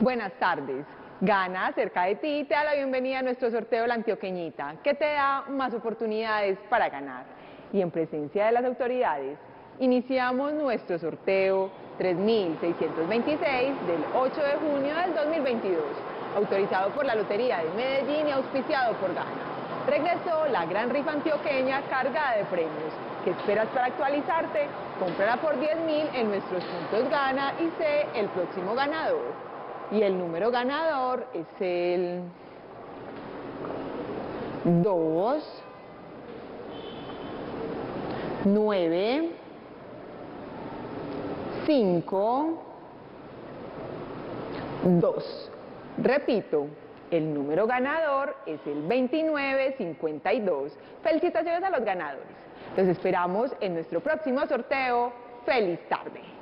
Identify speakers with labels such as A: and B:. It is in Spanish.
A: Buenas tardes. Gana cerca de ti te da la bienvenida a nuestro sorteo La Antioqueñita, que te da más oportunidades para ganar. Y en presencia de las autoridades, iniciamos nuestro sorteo 3626 del 8 de junio del 2022, autorizado por la Lotería de Medellín y auspiciado por Gana. Regresó la gran rifa antioqueña cargada de premios. ¿Qué esperas para actualizarte? Cómprala por 10.000 en nuestros puntos Gana y sé el próximo ganador. Y el número ganador es el 2, 9, 5, 2. Repito, el número ganador es el 2952. Felicitaciones a los ganadores. Los esperamos en nuestro próximo sorteo. ¡Feliz tarde!